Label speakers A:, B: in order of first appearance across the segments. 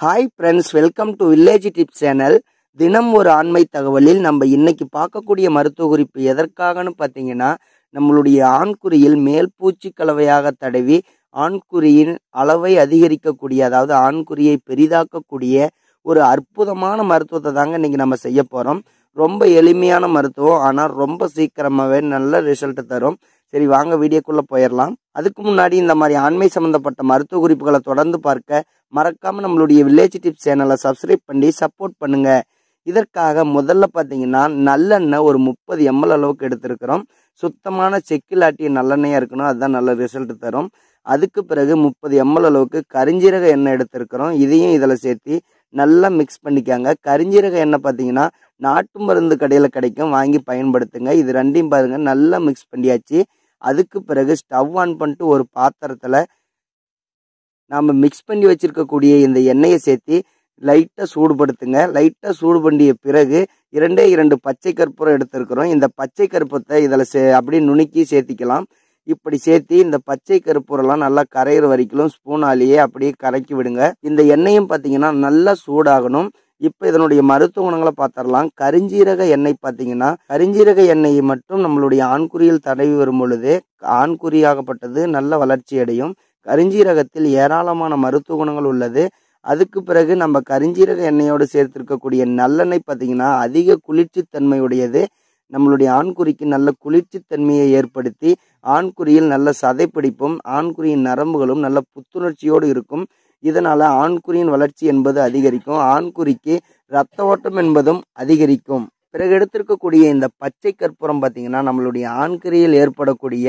A: Hi friends welcome to village tip channel தினம் ஒரு ஆண்மை தகவலில் நம்ம இன்னைக்கு பார்க்கக்கூடிய மருத்துவ குறிப்பு எதற்காகன்னு பார்த்தீங்கன்னா நம்மளுடைய ஆண்குறியில் மேல் பூச்சி கலவையாக தடவி ஆண்குறியின் அளவை அதிகரிக்கக்கூடிய அதாவது ஆண்குறியை பெரிதாக்கக்கூடிய ஒரு அற்புதமான மருத்துவத்தை தாங்க இன்னைக்கு நம்ம செய்ய போகிறோம் ரொம்ப எளிமையான மருத்துவம் ஆனால் ரொம்ப சீக்கிரமாகவே நல்ல ரிசல்ட் தரும். சரி வாங்க வீடியோக்குள்ளே போயிடலாம். அதுக்கு முன்னாடி இந்த மாதிரி ஆண்மை சம்மந்தப்பட்ட மருத்துவ குறிப்புகளை தொடர்ந்து பார்க்க மறக்காமல் நம்மளுடைய வில்லேஜ் டிப்ஸ் சேனலை சப்ஸ்கிரைப் பண்ணி சப்போர்ட் பண்ணுங்கள் இதற்காக முதல்ல பார்த்தீங்கன்னா நல்லெண்ணெய் ஒரு முப்பது எம்எல் அளவுக்கு எடுத்திருக்கிறோம். சுத்தமான செக்கிலாட்டிய நல்லெண்ணெயாக இருக்கணும் அதுதான் நல்ல ரிசல்ட் தரும். அதுக்கு பிறகு முப்பது எம்எல் அளவுக்கு கரிஞ்சீரக எண்ணெய் எடுத்திருக்கிறோம். இதையும் இதில் சேர்த்து நல்லா மிக்ஸ் பண்ணிக்காங்க. கரிஞ்சீரக எண்ணெய் பார்த்தீங்கன்னா நாட்டு மருந்து கடையில் கிடைக்கும். வாங்கி பயன்படுத்துங்க. இது ரெண்டையும் பாருங்கள் நல்லா மிக்ஸ் பண்ணியாச்சு. அதுக்கு பிறகு ஸ்டவ் ஆன் பண்ணிட்டு ஒரு பாத்திரத்தில் நாம் மிக்ஸ் பண்ணி வச்சுருக்கக்கூடிய இந்த எண்ணெயை சேர்த்து லைட்டாக சூடுபடுத்துங்க. லைட்டாக சூடு பண்ணிய பிறகு இரண்டே இரண்டு பச்சை கற்பூரம் எடுத்திருக்கிறோம். இந்த பச்சை கற்பூரத்தை இதில் சே அப்படியே நுணுக்கி சேர்த்திக்கலாம். இப்படி சேர்த்து இந்த பச்சை கருப்பூரெல்லாம் நல்லா கரையிற வரைக்கும் ஸ்பூனாலேயே அப்படியே கரைக்கி விடுங்க. இந்த எண்ணெயும் பார்த்தீங்கன்னா நல்லா சூடாகணும். இப்போ இதனுடைய மருத்துவ குணங்களை பார்த்துடலாம். கரிஞ்சீரக எண்ணெய் பார்த்தீங்கன்னா கரிஞ்சீரக எண்ணெயை மட்டும் நம்மளுடைய ஆண்குறியில் தடவி வரும் பொழுது ஆண்குறியாகப்பட்டது நல்ல வளர்ச்சி அடையும். கரிஞ்சீரகத்தில் ஏராளமான மருத்துவ குணங்கள் உள்ளது. அதுக்கு பிறகு நம்ம கரிஞ்சீரக எண்ணெயோடு சேர்த்திருக்கக்கூடிய நல்லெண்ணெய் பார்த்தீங்கன்னா அதிக குளிர்ச்சித்தன்மையுடையது. நம்மளுடைய ஆண்குறிக்கு நல்ல குளிர்ச்சி தன்மையை ஏற்படுத்தி ஆண்குறியில் நல்ல சதைப்பிடிப்பும் ஆண்குறியின் நரம்புகளும் நல்ல புத்துணர்ச்சியோடு இருக்கும். இதனால் ஆண்குறியின் வளர்ச்சி என்பது அதிகரிக்கும். ஆண்குறிக்கு இரத்த ஓட்டம் என்பதும் அதிகரிக்கும். பிறகு எடுத்திருக்கக்கூடிய இந்த பச்சை கற்பூரம் பார்த்தீங்கன்னா நம்மளுடைய ஆண்குறியில் ஏற்படக்கூடிய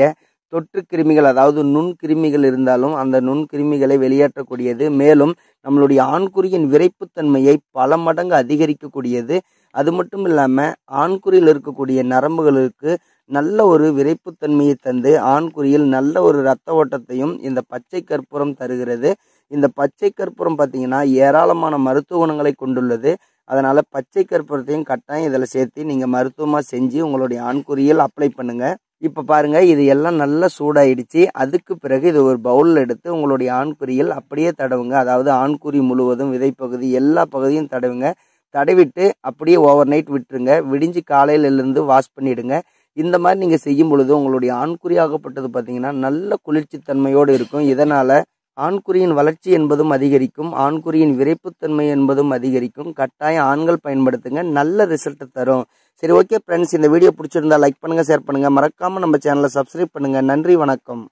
A: தொற்று கிருமிகள் அதாவது நுண்கிருமிகள் இருந்தாலும் அந்த நுண்கிருமிகளை வெளியேற்றக்கூடியது. மேலும் நம்மளுடைய ஆண்குறியின் விரைப்புத்தன்மையை பல மடங்கு அதிகரிக்கக்கூடியது. அது மட்டும் இல்லாமல் ஆண்குறியில் இருக்கக்கூடிய நரம்புகளுக்கு நல்ல ஒரு விரைப்புத்தன்மையை தந்து ஆண்குறியில் நல்ல ஒரு இரத்த ஓட்டத்தையும் இந்த பச்சை கற்பூரம் தருகிறது. இந்த பச்சை கற்பூரம் பார்த்தீங்கன்னா ஏராளமான மருத்துவ குணங்களை கொண்டுள்ளது. அதனால் பச்சை கற்பூரத்தையும் கட்டாயம் இதில் சேர்த்து நீங்கள் மருத்துவமாக செஞ்சு உங்களுடைய ஆண்குறியில் அப்ளை பண்ணுங்கள் இப்போ பாருங்கள் இது எல்லாம் நல்லா சூடாயிடுச்சு. அதுக்கு பிறகு இது ஒரு பவுலில் எடுத்து உங்களுடைய ஆண்குறியில் அப்படியே தடவுங்க. அதாவது ஆண்குறி முழுவதும் விதைப்பகுதி எல்லா பகுதியும் தடவுங்க. தடவிட்டு அப்படியே ஓவர் நைட் விட்டுருங்க. விடிஞ்சு காலையிலேருந்து வாஷ் பண்ணிவிடுங்க இந்த மாதிரி நீங்கள் செய்யும் பொழுது உங்களுடைய ஆண்குறி ஆகப்பட்டது பார்த்தீங்கன்னா நல்ல குளிர்ச்சி தன்மையோடு இருக்கும். இதனால் ஆண்குறியின் வளர்ச்சி என்பதும் அதிகரிக்கும் ஆண்குறியின் விரைப்புத்தன்மை என்பதும் அதிகரிக்கும். கட்டாயம் ஆண்கள் பயன்படுத்துங்க நல்ல ரிசல்ட் தரும். சரி ஓகே ஃப்ரெண்ட்ஸ் இந்த வீடியோ பிடிச்சிருந்தா லைக் பண்ணுங்கள் ஷேர் பண்ணுங்கள் மறக்காமல் நம்ம சேனலை சப்ஸ்கிரைப் பண்ணுங்கள் நன்றி வணக்கம்.